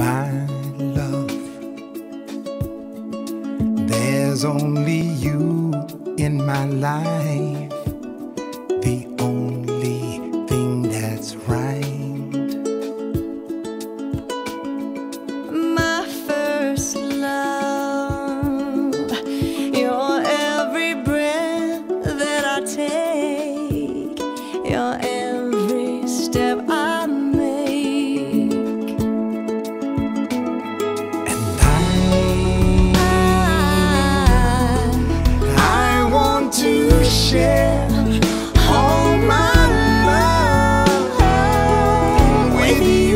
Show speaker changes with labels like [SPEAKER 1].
[SPEAKER 1] my love. There's only you in my life, the only thing that's right.
[SPEAKER 2] My first love, you're every breath that I take, you're
[SPEAKER 1] share all my love
[SPEAKER 2] with you.